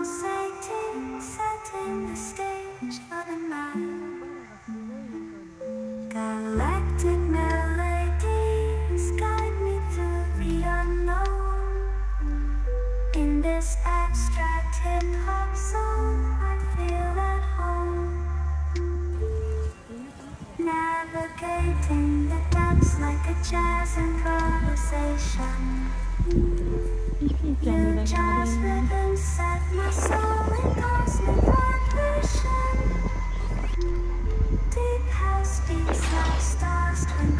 pulsating, setting. Deep house deep, stars twinkle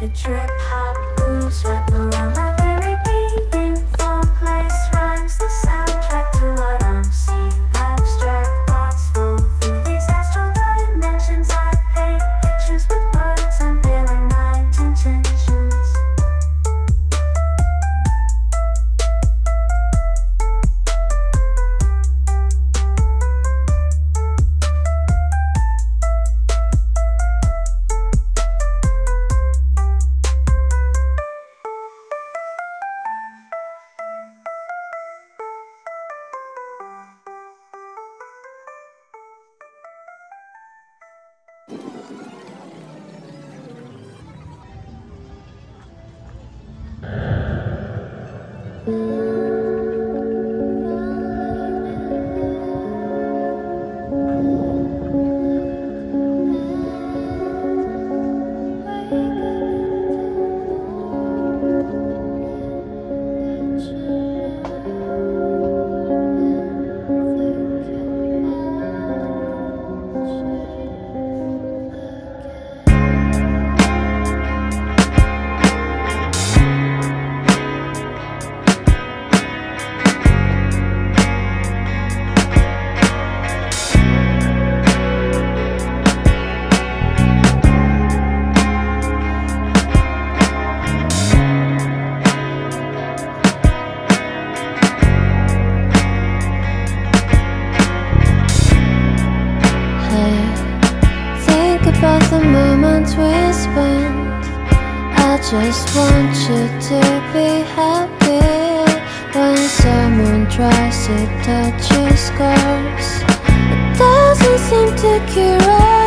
The trip hop boots wrap around my just want you to be happy When someone tries to touch your scars. It doesn't seem to cure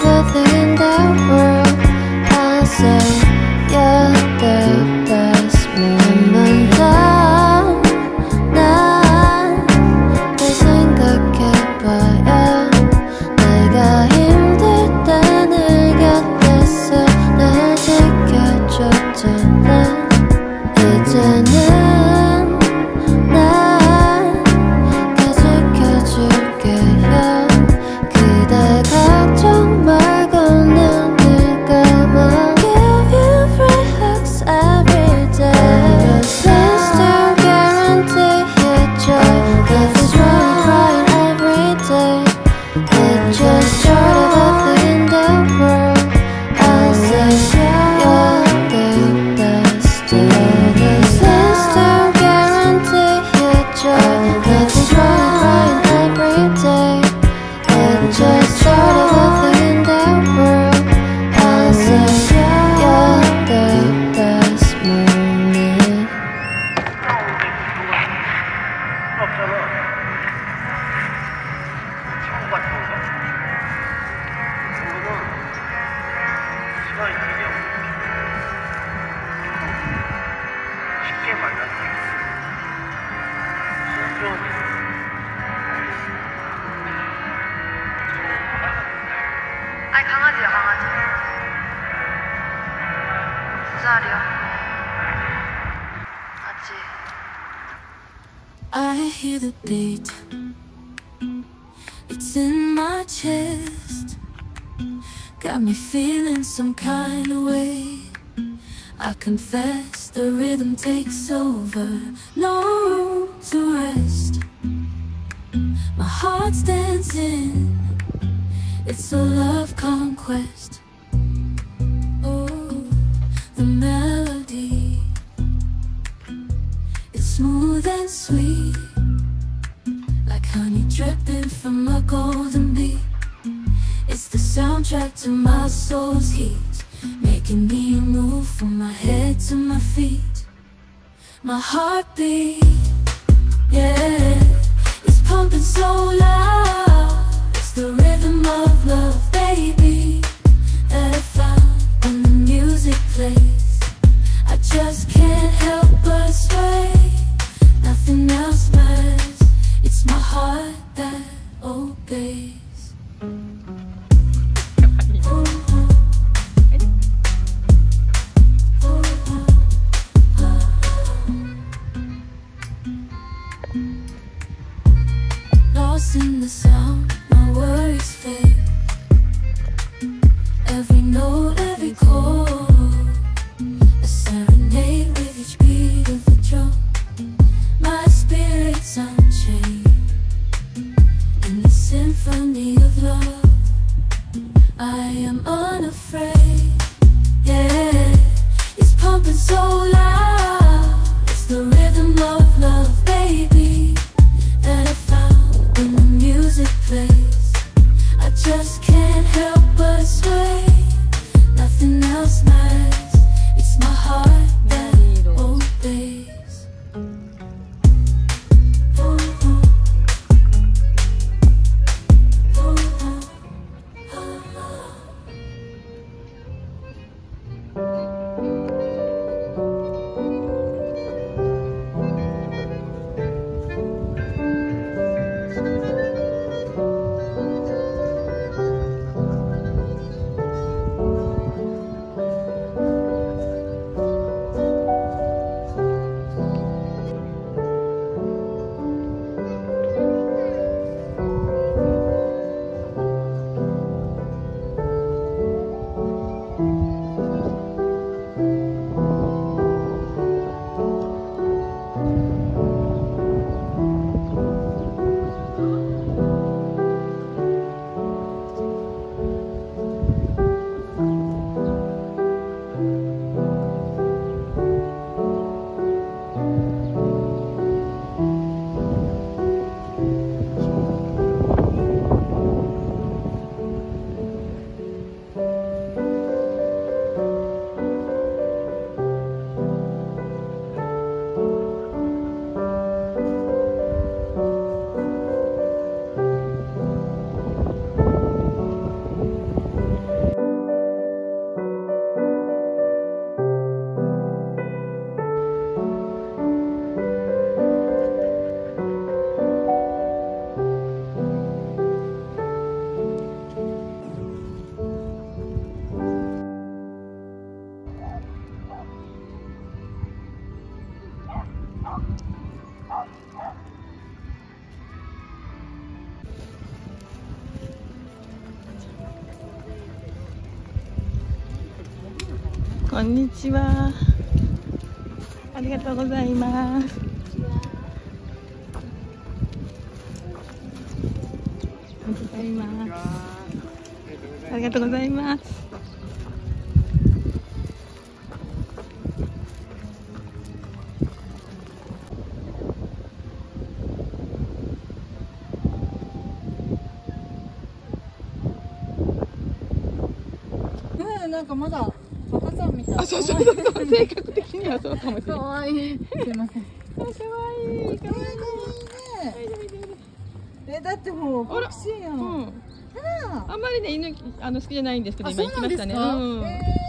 better than the world hear the beat. It's in my chest. Got me feeling some kind of way. I confess the rhythm takes over. No room to rest. My heart's dancing. It's a love conquest. Honey dripping from a golden bee. It's the soundtrack to my soul's heat, making me move from my head to my feet. My heartbeat, yeah, it's pumping so loud. So loud. こんにちは。ありがとうございます。ありがとうございます。ありがとうございます。ねえなんかまだ赤ちゃんみたいあ、そうそうそう。そう、性格的にはそうかもしれかない。わい。い。すい。ませんかわい。い、かわい。い。えだってもうボクシーやん、うん。ああんまりね、犬、あの好きじゃない。んですけど、あ今行きましたね。うん。えー、